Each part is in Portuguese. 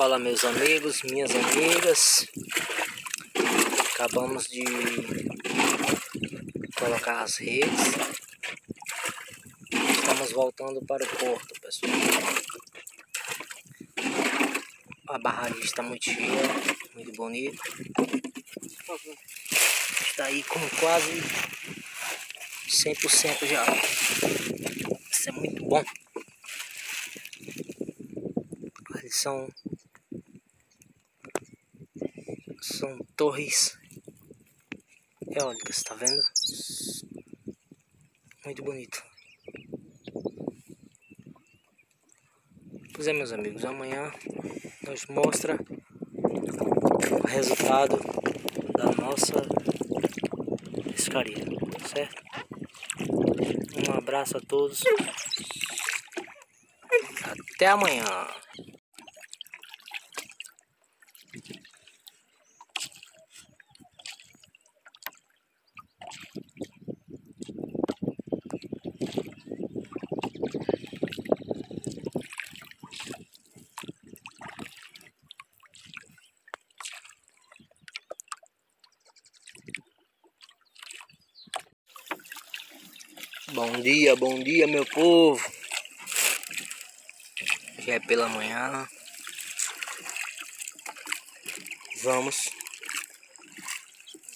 Fala meus amigos, minhas amigas. Acabamos de colocar as redes. Estamos voltando para o porto, pessoal. A barragem está muito cheia, muito bonita. Está aí com quase 100% já. Isso é muito bom. Eles são são torres eólicas, tá vendo? Muito bonito. Pois é, meus amigos, amanhã nós mostra o resultado da nossa pescaria, certo? Um abraço a todos. Até amanhã. Bom dia, bom dia, meu povo. Já é pela manhã. Vamos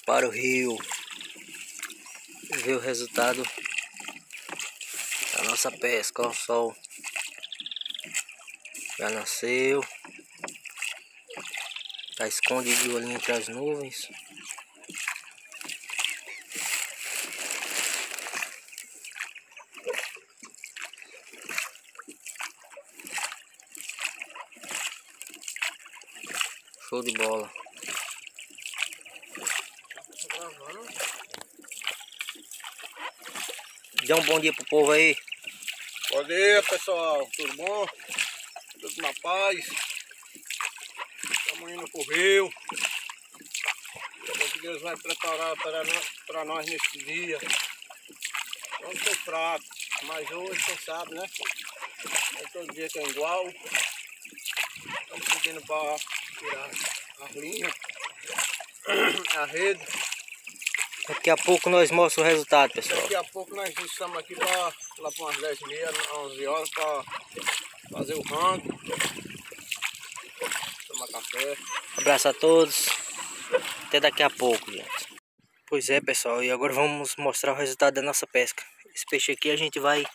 para o rio ver o resultado da nossa pesca. o sol já nasceu. Está escondido ali entre as nuvens. Show de bola. Dá um bom dia pro povo aí. Bom dia pessoal, tudo bom? Tudo na paz. Estamos indo pro rio. Que Deus vai preparar para nós nesse dia. Vamos ser fracos, mas hoje quem sabe, né? É todo dia tem igual. Estamos pedindo para tirar a linha, a rede. Daqui a pouco nós mostramos o resultado, pessoal. Daqui a pouco nós estamos aqui para lá para umas 10 e meia, 11 horas para fazer o rango, tomar café. abraço a todos. Até daqui a pouco, gente. Pois é, pessoal, e agora vamos mostrar o resultado da nossa pesca. Esse peixe aqui a gente vai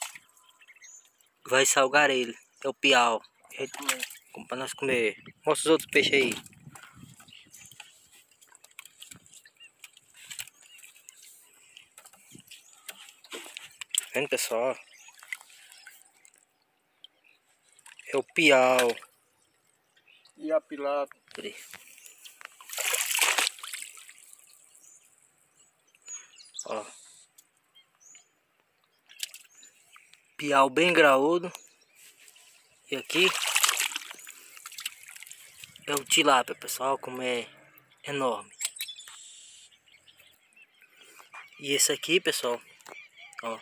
vai salgar ele. É o piau. Para nós comer. Mostra os outros peixes aí. Vendo pessoal? É o piau. E a pilata. Ó. Piau bem graúdo. E aqui é o tilápia, pessoal, como é enorme. E esse aqui, pessoal, ó,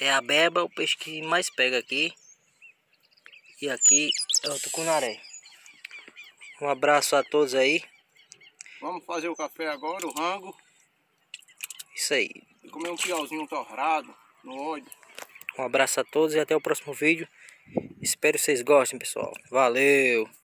é a beba, o peixe que mais pega aqui. E aqui é o tucunaré. Um abraço a todos aí. Vamos fazer o café agora, o rango. Isso aí. E comer um piauzinho torrado no óleo. Um abraço a todos e até o próximo vídeo. Espero que vocês gostem, pessoal. Valeu!